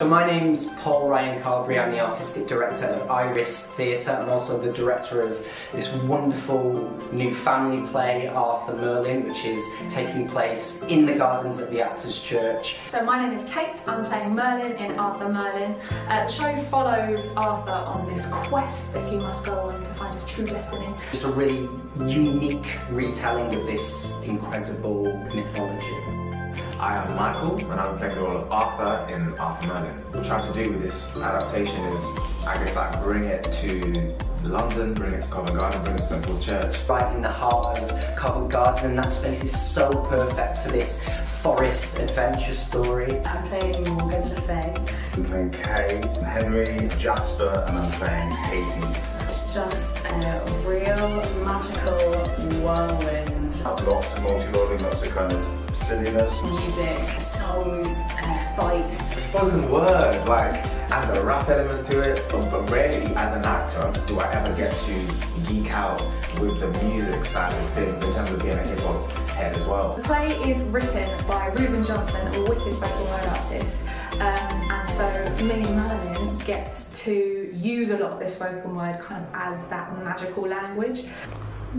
So my name's Paul Ryan Carberry, I'm the Artistic Director of Iris Theatre and also the director of this wonderful new family play, Arthur Merlin, which is taking place in the gardens of the Actors Church. So my name is Kate, I'm playing Merlin in Arthur Merlin. Uh, the show follows Arthur on this quest that he must go on to find his true destiny. Just a really unique retelling of this incredible mythology. I am Michael, and I'm playing the role of Arthur in Arthur Merlin. What I'm trying to do with this adaptation is, I guess, like bring it to London, bring it to Covent Garden, bring it to St Paul's Church. Right in the heart of Covent Garden, and that space is so perfect for this forest adventure story. I'm playing Morgan Le Fay. I'm playing Kay, Henry, Jasper, and I'm playing Hayden. It's just a real magical whirlwind. I've Lots of multi-rolling, lots of kind of silliness. Music, songs, uh, fights. Spoken word, like, and a rap element to it, but, but rarely as an actor do I ever get to geek out with the music side of things in terms of being a hip hop head as well. The play is written by Reuben Johnson, a wicked spoken word artist. Um, and so me, and Merlin, gets to use a lot of this spoken word kind of as that magical language.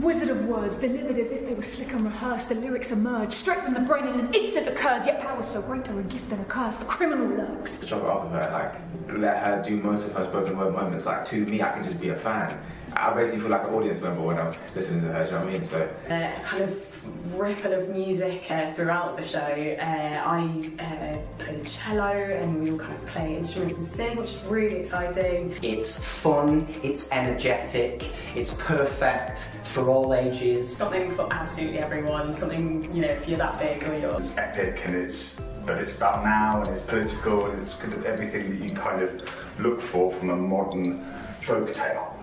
Wizard of words, delivered as if they were slick and rehearsed, the lyrics emerge, straight from the brain in an instant occurs, yet power so great or a gift and a curse, a criminal lurks. Chop it off of her, like, let her do most of her spoken word moments. Like, to me, I can just be a fan. I basically feel like an audience member when I'm listening to her, do you know what I mean? So, uh, a kind of ripple of music uh, throughout the show. Uh, I uh, play the cello and we all kind of play instruments and sing, which is really exciting. It's fun, it's energetic, it's perfect for all ages. Something for absolutely everyone, something, you know, if you're that big or you're... It's epic and it's, but it's about now and it's political and it's kind of everything that you kind of look for from a modern folk tale.